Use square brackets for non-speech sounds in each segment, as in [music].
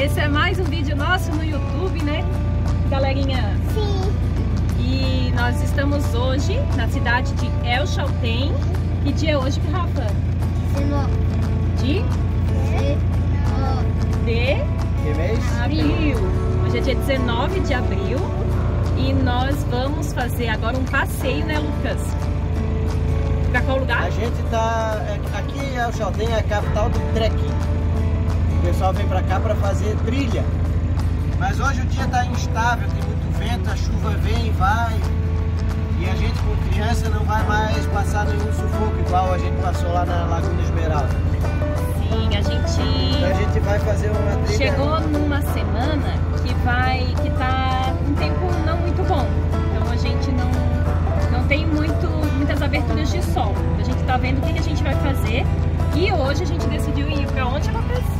Esse é mais um vídeo nosso no YouTube, né, galerinha? Sim. E nós estamos hoje na cidade de El Chaltén. Que dia é hoje, Rafa? 19. De? De Que mês? abril. Hoje é dia 19 de abril e nós vamos fazer agora um passeio, né, Lucas? Pra qual lugar? A gente tá. é, Aqui é o Chaltén, é a capital do trekking. O pessoal vem pra cá pra fazer trilha. Mas hoje o dia tá instável, tem muito vento, a chuva vem e vai. E a gente com criança não vai mais passar nenhum sufoco igual a gente passou lá na Laguna Esmeralda. Sim, a gente Então a gente vai fazer uma trilha. chegou numa semana que vai, que tá um tempo não muito bom. Então a gente não, não tem muito, muitas aberturas de sol. A gente tá vendo o que, que a gente vai fazer. E hoje a gente decidiu ir pra onde, Lucas?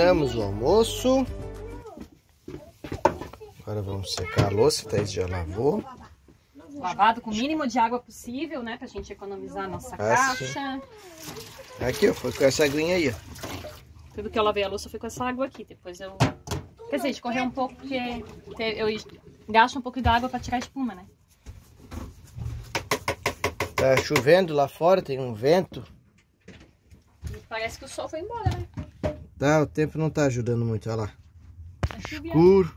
Terminamos o almoço. Agora vamos secar a louça, Thaís já lavou. Lavado com o mínimo de água possível, né? Pra gente economizar a nossa Ah, caixa. Aqui, ó, foi com essa aguinha aí, ó. Tudo que eu lavei a louça foi com essa água aqui. Depois eu. Quer dizer, escorrer um pouco, porque eu gasto um pouco da água pra tirar a espuma, né? Tá chovendo lá fora, tem um vento. E parece que o sol foi embora, né? Tá, o tempo não tá ajudando muito, olha lá. Tá. Escuro.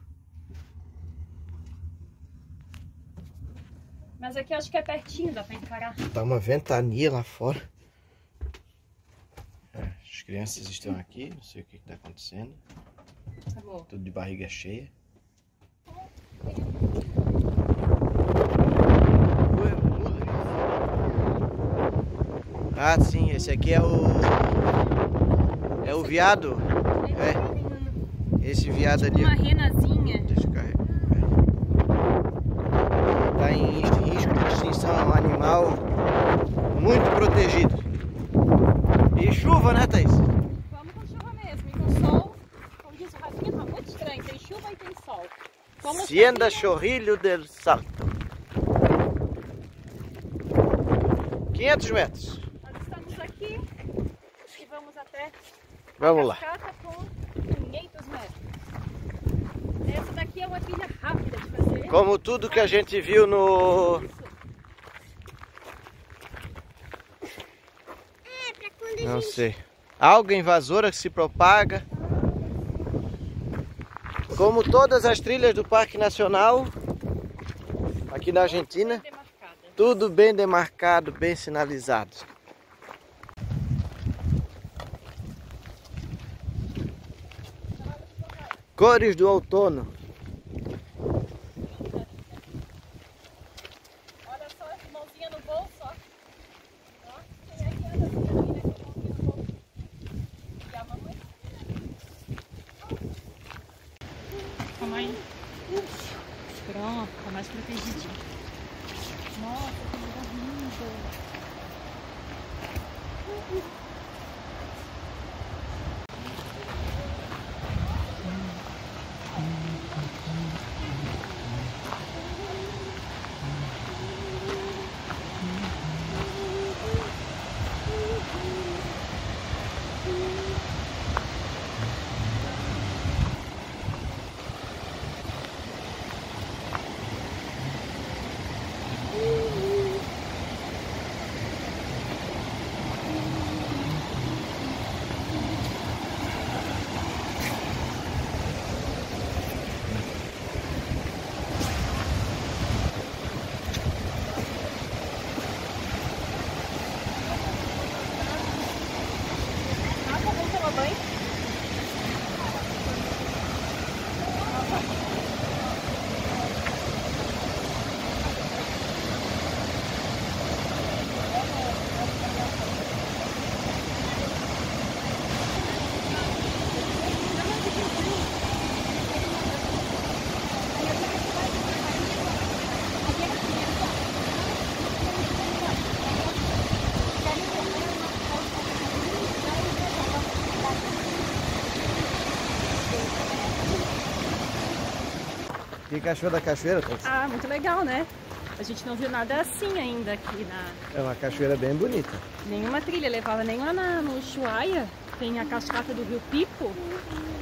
Mas aqui eu acho que é pertinho, dá pra encarar. Tá uma ventania lá fora. É, As crianças estão aqui, não sei o que, que tá acontecendo. Tá bom. Tudo de barriga cheia. Ah, sim, esse aqui é o. É o viado. É. Esse viado ali. Uma renazinha. Descarrega. Está em risco de extinção, é um animal muito protegido. E chuva, né, Thaís? Vamos com chuva mesmo. E com sol, como disse o Rafinha, tá muito estranho. Tem chuva e tem sol. Vamos Chorrilho del Salto. 500 metros. Nós estamos aqui e vamos até Vamos lá. cascata com 500 metros. Essa daqui é uma trilha rápida de fazer. Como tudo que a gente viu no. É, Não gente... sei. Alga invasora que se propaga. Como todas as trilhas do Parque Nacional, aqui na Argentina, tudo bem demarcado, bem sinalizado. Cores do outono. Olha só, as mãozinhas no bolso, ó. Ó, quem é que anda assim, né, com mãozinha no bolso? E a mamãe? Calma aí. Pronto, tá mais protegidinho. Nossa, que lugar lindo. Ah, tá bom tomar banho? Achou da cachoeira, Thaís? Ah, muito legal, né? A gente não viu nada assim ainda aqui na, É uma cachoeira bem bonita. Nenhuma trilha levava nem lá na, no Ushuaia. Tem a cascata do Rio Pico.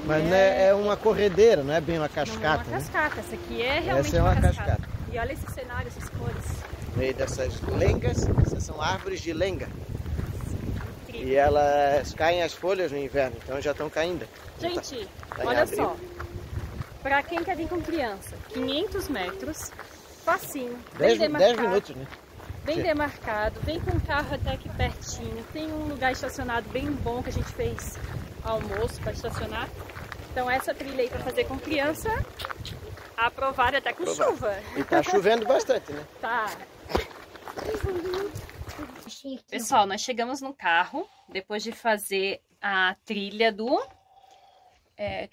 Mas É. né, é uma corredeira, não é bem uma Não é cascata, uma né? cascata. Essa aqui é realmente Essa é uma cascata. cascata. E olha esse cenário, essas cores. No meio dessas lengas, essas são árvores de lenga. Incrível. E elas caem as folhas no inverno, então já estão caindo. Gente, tá em olha só. Pra quem quer vir com criança, 500 metros, facinho, bem 10 demarcado. minutos, né? Bem Sim. demarcado, vem com o carro até aqui pertinho. Tem um lugar estacionado bem bom que a gente fez almoço para estacionar. Então essa trilha aí para fazer com criança, aprovada até com Aprovado. chuva. E tá chovendo bastante, né? Tá. Pessoal, nós chegamos no carro depois de fazer a trilha do. É,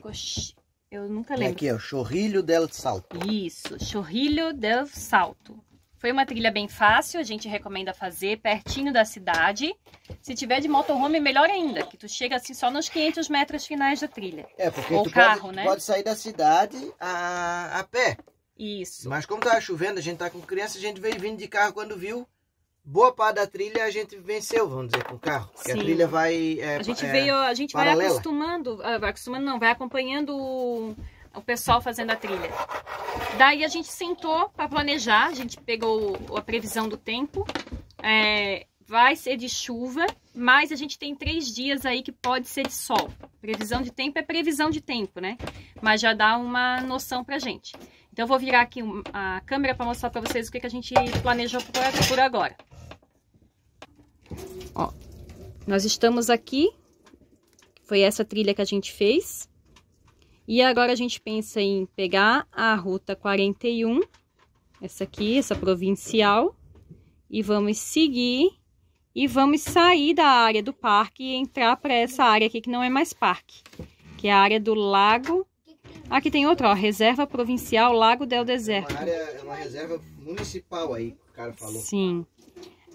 coxi- eu nunca lembro. Aqui, ó, Chorrilho del Salto. Isso, Chorrilho del Salto. Foi uma trilha bem fácil, a gente recomenda fazer pertinho da cidade. Se tiver de motorhome, melhor ainda, que tu chega assim só nos 500 metros finais da trilha. É, porque Ou tu, carro, pode, tu né? pode sair da cidade a, a pé. Isso. Mas como tava chovendo, a gente tá com criança, a gente veio vindo de carro quando viu. Boa parte da trilha a gente venceu, vamos dizer, com o carro. Porque a Sim. trilha vai. é, A gente é, veio, a gente vai paralela. acostumando, ah, vai acostumando não, vai acompanhando o, o pessoal fazendo a trilha. Daí a gente sentou para planejar, a gente pegou a previsão do tempo. É, vai ser de chuva, mas a gente tem três dias aí que pode ser de sol. Previsão de tempo é previsão de tempo, né? Mas já dá uma noção pra gente. Então eu vou virar aqui a câmera para mostrar para vocês o que, que a gente planejou por agora. Ó, nós estamos aqui foi essa trilha que a gente fez. E agora a gente pensa em pegar a ruta 41, essa aqui, essa provincial, e vamos seguir e vamos sair da área do parque e entrar para essa área aqui que não é mais parque. que é a área do lago. Aqui tem outra, ó, Reserva Provincial Lago del Deserto. Uma área, é uma reserva municipal aí, o cara falou. Sim.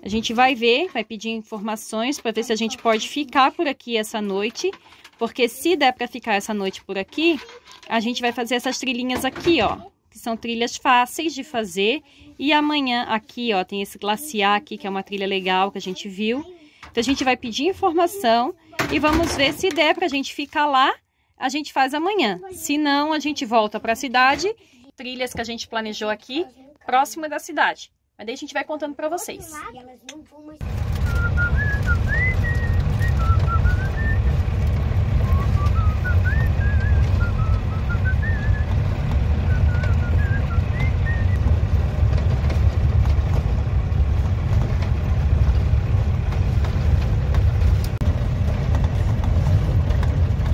A gente vai ver, vai pedir informações para ver se a gente pode ficar por aqui essa noite. Porque se der para ficar essa noite por aqui, a gente vai fazer essas trilhinhas aqui, ó. Que são trilhas fáceis de fazer. E amanhã aqui, ó, tem esse glaciar aqui, que é uma trilha legal que a gente viu. Então a gente vai pedir informação e vamos ver se der para a gente ficar lá, a gente faz amanhã. Se não, a gente volta para a cidade. Trilhas que a gente planejou aqui, próxima da cidade. Mas daí a gente vai contando para vocês. E elas não vão mais...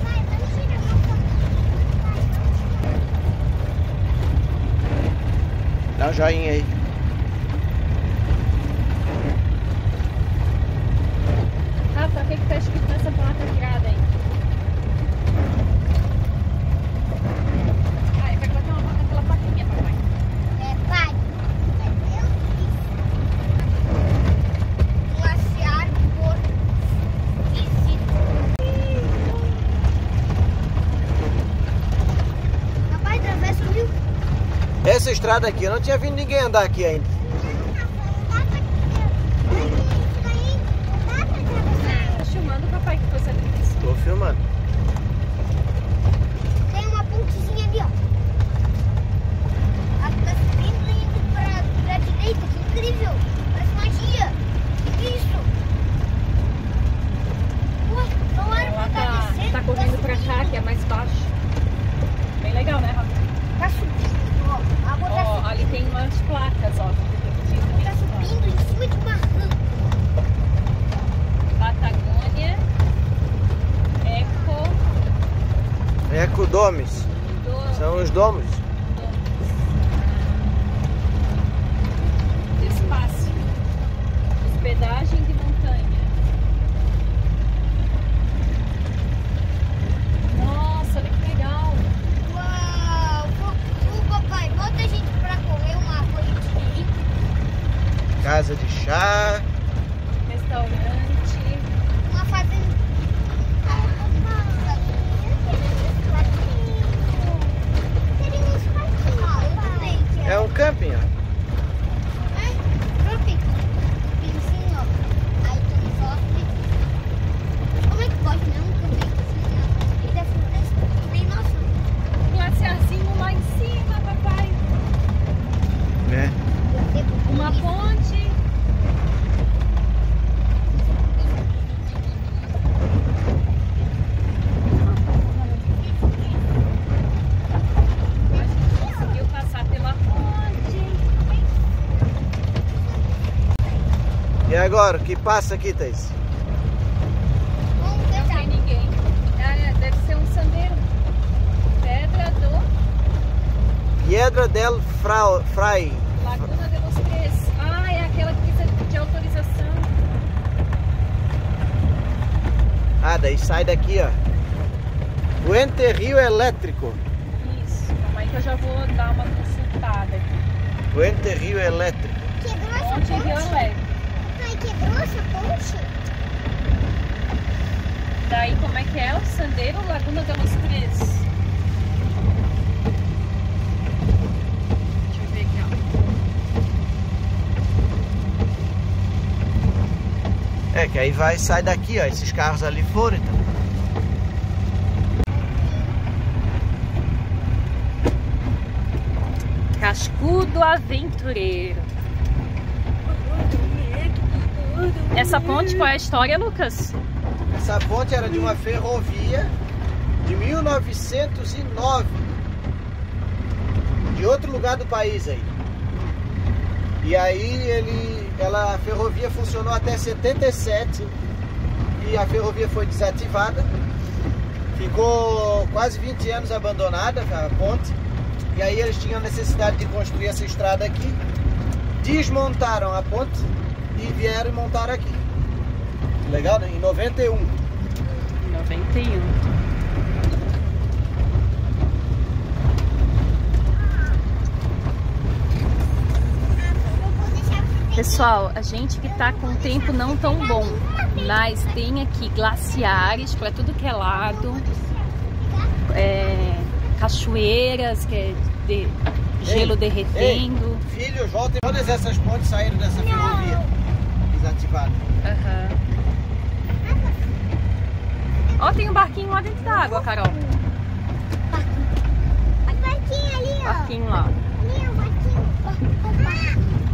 Vai, vamos tirar uma foto. Dá um joinha aí. Rafa, o que que tá escrito nessa placa virada aí? Ah, vai botar uma, aquela plaquinha, papai. É, pai. É Deus isso. Glaciar por visita. Papai, atravessa o rio. Essa estrada aqui, não tinha visto ninguém andar aqui ainda. Tá filmando o papai que você fez. Tô filmando. Tem uma pontezinha ali, ó. A tá subindo e indo pra, pra direita, que incrível. Parece magia. Que isso? Ué, não era Ela pra tá, descer? tá correndo pra cá, que é mais baixo. Bem legal, né, Rafa? Tá subindo, ó. A água tá Ó, ali tem umas placas, ó. Tá subindo em cima de uma rã. Patagônia, Eco, Ecodomes. do, São os domos. Espaço. Hospedagem de montanha. Nossa, olha que legal. Uau! Ô, ô, papai, bota a gente pra correr uma corridinha aí. Casa de chá. Restaurante. Uma fazenda. É um camping, ó. Como é que pode não também? Ele deve ser bem nosso. Um glaciarzinho lá em cima, papai. Né? Uma ponte. A gente conseguiu passar pela ponte. E agora, o que passa aqui, Thaís? Não tem ninguém. É, deve ser um sandeiro. Pedra do Piedra del Frau, Frai. Laguna de los Três. Ah, é aquela que precisa de autorização. Ah, daí sai daqui, ó. Puente Rio Elétrico. Isso. Calma aí que eu já vou dar uma consultada aqui. Puente Rio Elétrico. Quebrou essa Ponte Rio ponte? Essa ponte? Daí como é que é? O Sandeiro Laguna de los Três. Deixa eu ver aqui, ó. É, que aí vai sai daqui, ó. Esses carros ali foram, então. Cascudo Aventureiro. Essa ponte, qual é a história, Lucas? Essa ponte era de uma ferrovia de 1909. De outro lugar do país aí. E aí ele, ela, a ferrovia funcionou até 77 e a ferrovia foi desativada. Ficou quase 20 anos abandonada a ponte. E aí eles tinham necessidade de construir essa estrada aqui. Desmontaram a ponte e vieram e montaram aqui. Tá Legal. Em 91. 91. Pessoal, a gente que tá com o tempo não tão bom, mas tem aqui glaciares para tudo que é lado, é, cachoeiras, que é de, gelo ei, derretendo. Ei, filho, Jota, todas essas pontes saíram dessa ferrovia desativada. Aham. Ó, tem um barquinho lá dentro da água, Carol. Olha o barquinho ali, ó. Barquinho lá. Ali, o barquinho. Ah,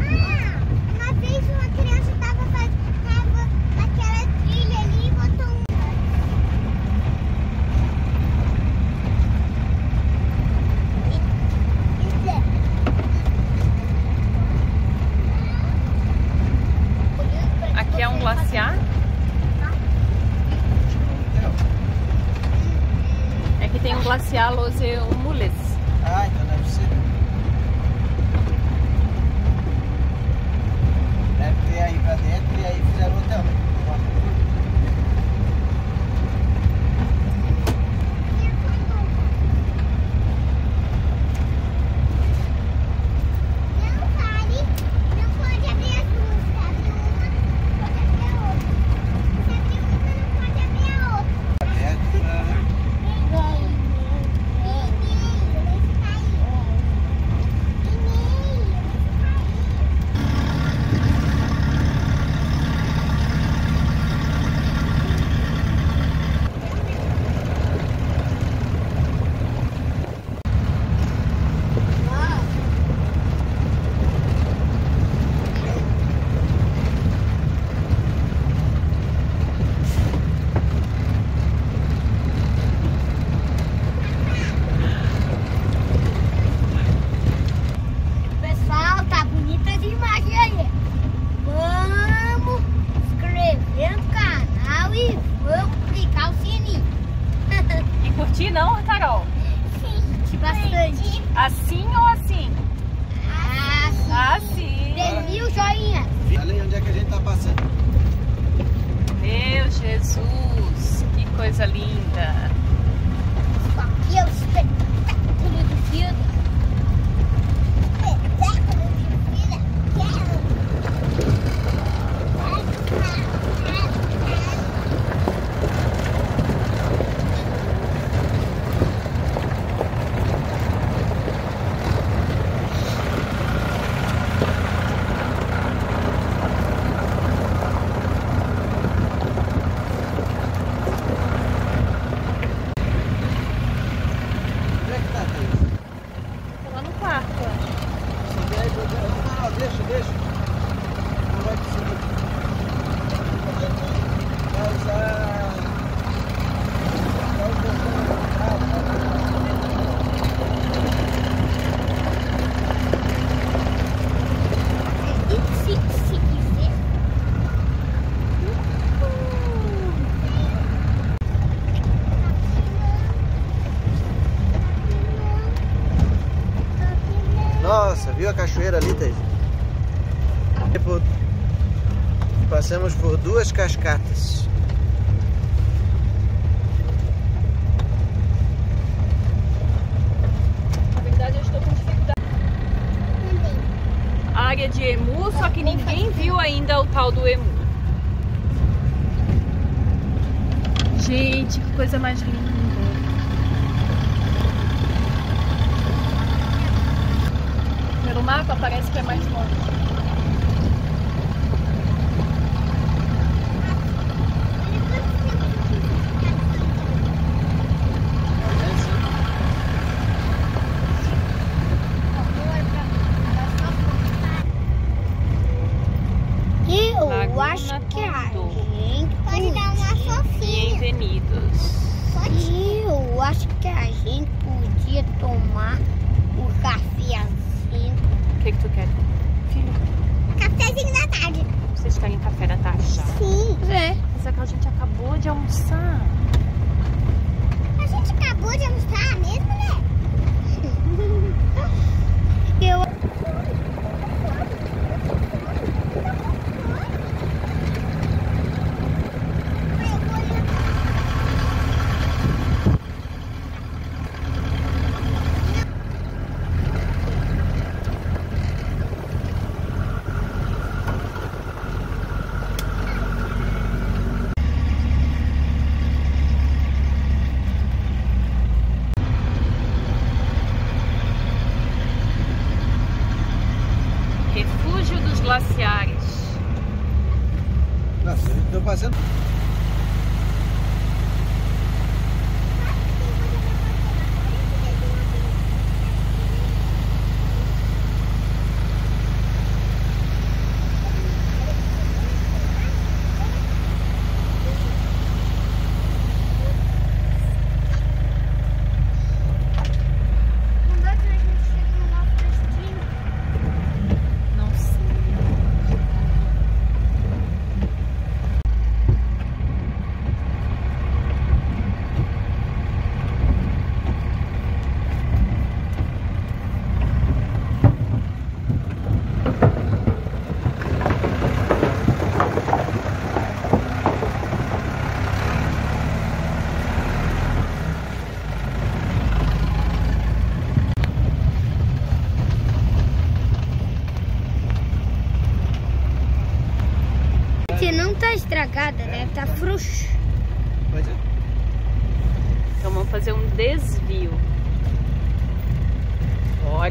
ah, uma vez uma criança tava fazendo aquela trilha ali e botou um... Aqui é um glaciar. É glaciar Los Humules. Ah, então deve ser. Deve ter aí pra dentro e aí fizeram hotel. Não pare, não pode abrir as duas. Se abrir uma, pode abrir a outra. Se abrir uma, não pode abrir a outra. Aberto pra... Pessoal, tá bonita as imagens aí. Vamos inscrever no canal e vamos clicar o sininho. E curtir não, Carol? Sim, bastante. Assim ou assim? Assim. Assim. 3 mil joinhas. Olha aí onde é que a gente tá passando. Meu Jesus, que coisa linda. Aqui é o espetáculo do filme. Espetáculo do filme. Onde é que tá, Thaís? Tô lá no quarto. ó. Subir aí, vou- Não, não, deixa, deixa. Não vai conseguir. Mas a... Se, se quiser. Nossa, viu a cachoeira ali, Thaís? Por- Passamos por duas cascatas. Na verdade, eu estou com dificuldade. Área de emu, só que ninguém viu ainda o tal do emu. Gente, que coisa mais linda. Pelo mapa parece que é mais longe. Eu acho que a Condor. gente pode dar uma fofinha. Bienvenidos. Eu acho que a gente podia tomar um cafezinho. O que, que tu quer? Filho, Cafezinho da tarde. vocês querem café da tarde já? Sim. É. Mas é que a gente acabou de almoçar. A gente acabou de almoçar mesmo, né? [laughs]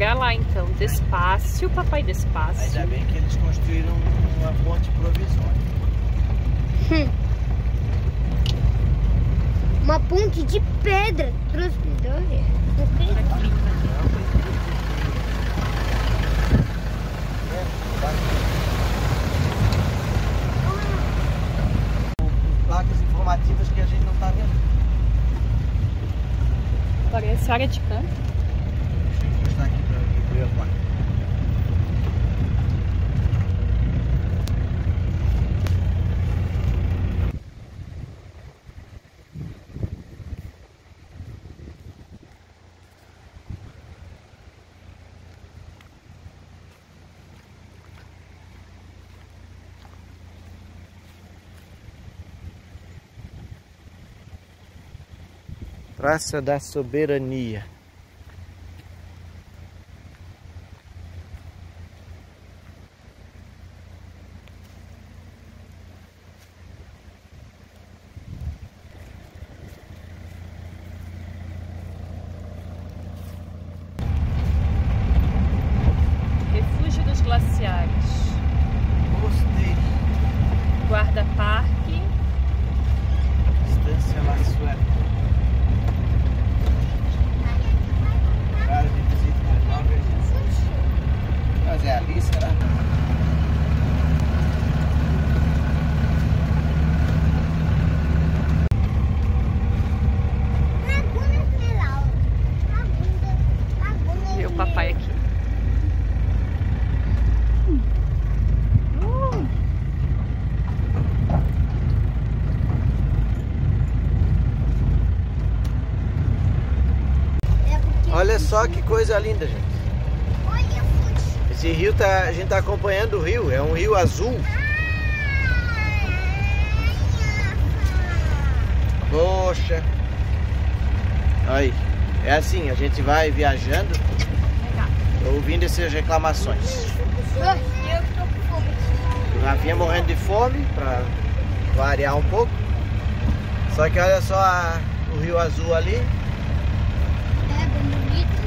Bora lá então, despacio, papai, despacio. Ainda bem que eles construíram uma ponte provisória. Hum. Uma ponte de pedra. Transbordadora. Placas informativas que a gente não tá vendo. Parece área de campo. Placa. Praça da Soberania. Refúgio dos Glaciares. Gostei. Guarda-parque. Estância La Suerte. Horário de visita das 9 às 16. Mas é ali, será? Laguna Esmeralda. Laguna. Laguna E o papai aqui. É porque- Olha só que coisa linda, gente. Olha. Esse rio tá. A gente tá acompanhando o rio. É um rio azul. Poxa. Aí. É assim, a gente vai viajando, ouvindo essas reclamações. Eu tô com fome. O Rafinha morrendo de fome, pra variar um pouco. Só que olha só a- o rio azul ali. É bem bonito.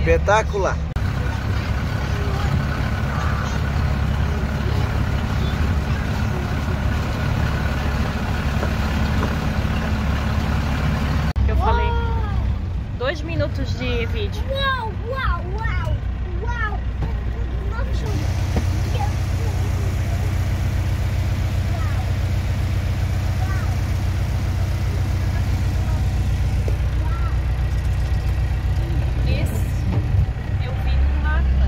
Espetacular. Eu falei dois minutos de vídeo. Uau, uau, uau, uau. Nossa. Esse eu vi no mapa.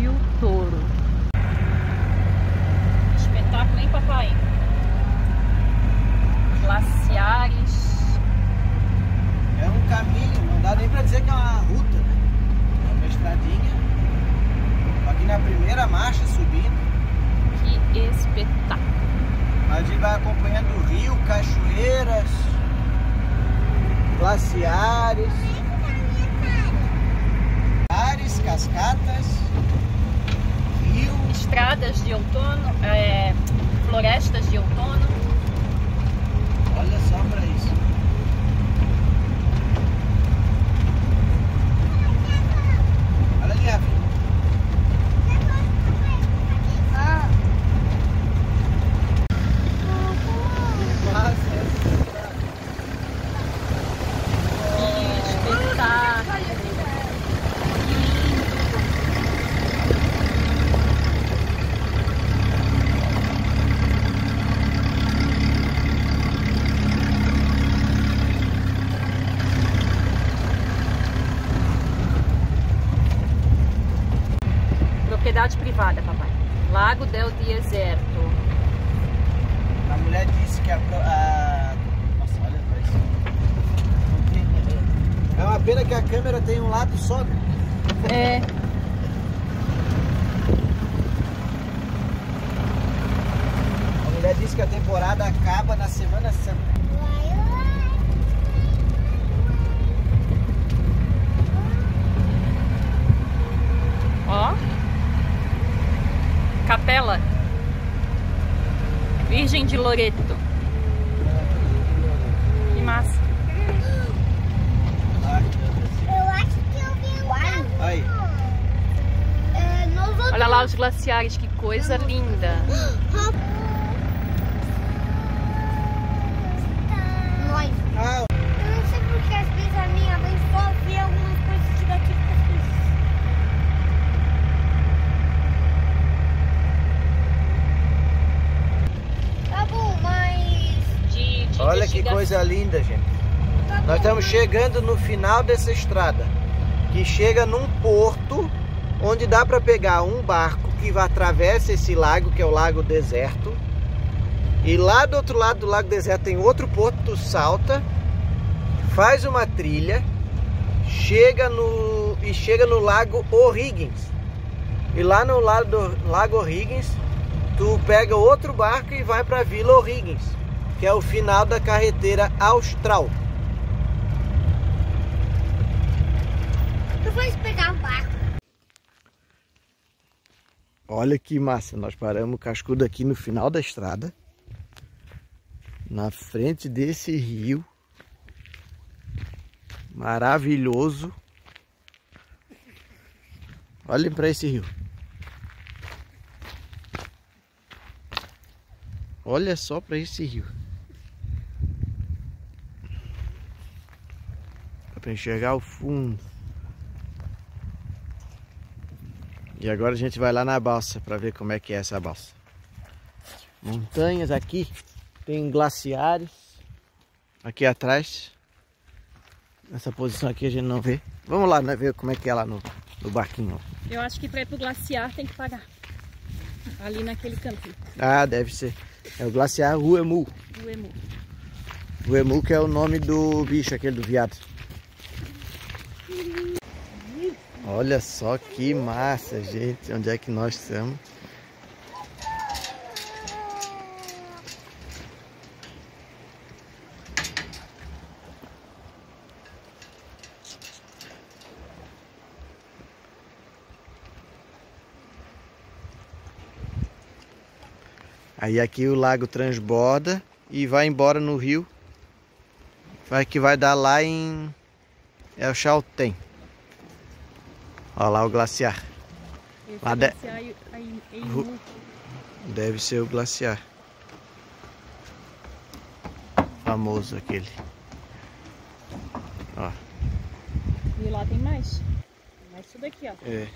E o touro. Espetáculo, hein, papai? Glaciares. É um caminho, não dá nem pra dizer que é uma ruta, né? É uma estradinha. Aqui na primeira marcha subindo. Que espetáculo. A gente vai acompanhando o rio, cachoeiras, glaciares, ares, cascatas, rio. Estradas de outono, é, florestas de outono. Olha só pra isso. Olha ali, Rafa. Ah. Que espetáculo. del deserto. A mulher disse que a. a... Nossa, olha pra isso. É uma pena que a câmera tem um lado só. né? É. Disse que a temporada acaba na Semana Santa. Ó. Capela. Virgem de Loreto. Que massa. Eu acho que eu vi um carro. Aí. É, Olha lá os glaciares, que coisa linda. [gasps] só vê algumas coisas negativas das coisas. Tá bom, mas. De, de olha que coisa linda, gente. Tá Nós estamos chegando no final dessa estrada, que chega num porto onde dá para pegar um barco que atravessa esse lago, que é o Lago Deserto. E lá do outro lado do Lago Deserto tem outro porto, tu salta, faz uma trilha, chega no e chega no Lago O'Higgins. E lá no lado do Lago O'Higgins, tu pega outro barco e vai para Vila O'Higgins, que é o final da carretera austral. Eu vou pegar um barco. Olha que massa, nós paramos o cascudo aqui no final da estrada, na frente desse rio maravilhoso. Olhem para esse rio. Olha só para esse rio. Dá para enxergar o fundo. E agora a gente vai lá na balsa para ver como é que é essa balsa. Montanhas aqui, tem glaciares aqui atrás. Nessa posição aqui a gente não vê. Vamos lá né, ver como é que é lá no, no barquinho. Eu acho que para ir pro glaciar tem que pagar. Ali naquele cantinho. Ah, deve ser. É o glaciar Ruemu. Do Emu. Ruemu que é o nome do bicho, aquele do viado. Olha só que massa, gente. Onde é que nós estamos? Aí aqui o lago transborda e vai embora no rio. Vai que vai dar lá em El Chaltén. Olha lá o glaciar. Lá de- Deve ser o glaciar. Famoso aquele. Ó, E lá tem mais. Tem mais tudo aqui, ó. é.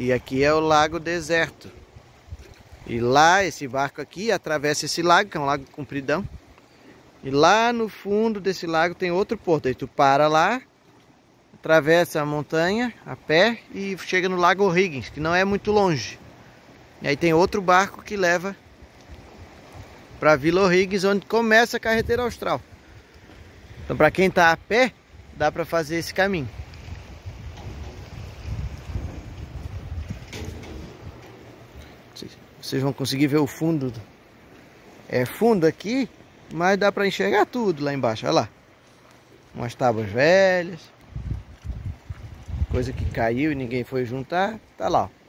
E aqui é o lago deserto. E lá, esse barco aqui atravessa esse lago, que é um lago compridão. E lá no fundo desse lago tem outro porto. Aí tu para lá, atravessa a montanha a pé e chega no Lago O'Higgins, que não é muito longe. E aí tem outro barco que leva para Vila O'Higgins, onde começa a carretera austral. Então, para quem está a pé, dá para fazer esse caminho. Vocês- vão conseguir ver o fundo. do- É fundo aqui, mas dá para enxergar tudo lá embaixo. Olha lá. Umas tábuas velhas. Coisa que caiu e ninguém foi juntar. Tá lá. ó.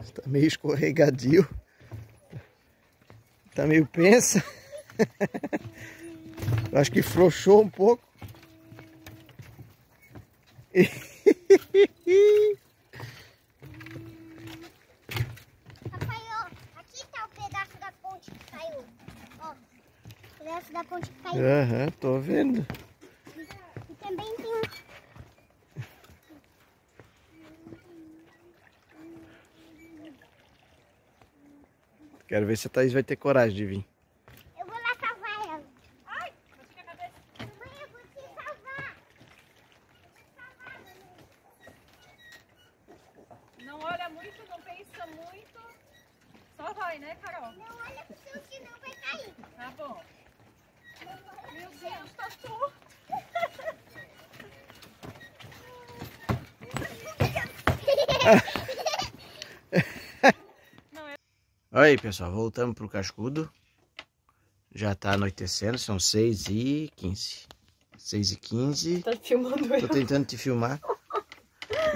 Está meio escorregadio. Está meio pensa. Acho que flochou um pouco. Papai, aqui tá o pedaço da ponte que caiu. O pedaço da ponte que caiu. Aham, uhum, tô vendo. Quero ver se a Thaís vai ter coragem de vir. Eu vou lá salvar ela. Ai, a cabeça. Mãe, eu vou te salvar. Não olha muito, não pensa muito. Só vai, né, Carol? Não olha pro seu senão vai cair. Tá bom. Meu Deus, tá torto. Olha [laughs] aí, pessoal, voltamos pro cascudo. Já tá anoitecendo, são 6 e 15. 6 e 15. Tá filmando Tô tentando te filmar.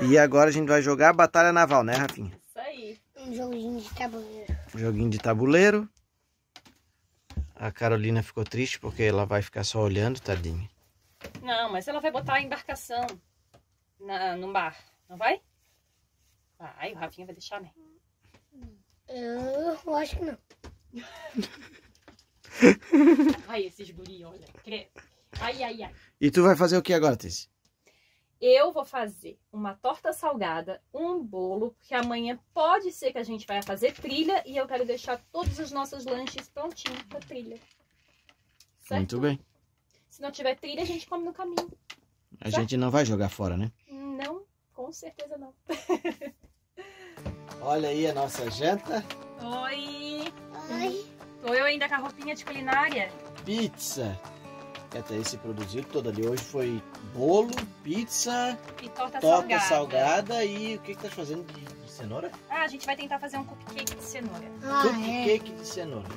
E agora a gente vai jogar Batalha Naval, né, Rafinha? Isso aí. Um joguinho de tabuleiro. Joguinho de tabuleiro. A Carolina ficou triste porque ela vai ficar só olhando, tadinha. Não, mas ela vai botar a embarcação na, no bar, não vai? Vai, o Rafinha vai deixar, né? Eu acho que não. [laughs] Ai, esses guri, olha. credo. Ai, ai, ai. E tu vai fazer o que agora, Tess? Eu vou fazer uma torta salgada, um bolo, porque amanhã pode ser que a gente vai fazer trilha e eu quero deixar todos os nossos lanches prontinhos pra trilha. Certo? Muito bem. Se não tiver trilha, a gente come no caminho. A gente não vai jogar fora, né? Não, com certeza não. [laughs] Olha aí a nossa janta. Oi! Ai, Tô eu ainda com a roupinha de culinária. Pizza. Que até esse produziu toda ali. Hoje foi bolo, pizza, E torta, torta salgada. salgada e o que que tá fazendo de, de cenoura? Ah, a gente vai tentar fazer um cupcake de cenoura. ah, é. Cupcake de cenoura.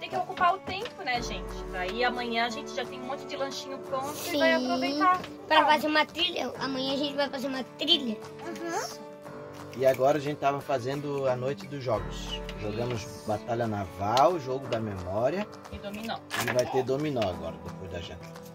Tem que ocupar o tempo, né, gente? Daí amanhã a gente já tem um monte de lanchinho pronto Sim. e vai aproveitar. Pra fazer uma trilha, amanhã a gente vai fazer uma trilha. E agora a gente tava fazendo a noite dos jogos. Jogamos Batalha Naval, jogo da memória E dominó. e vai ter dominó agora, depois da janta.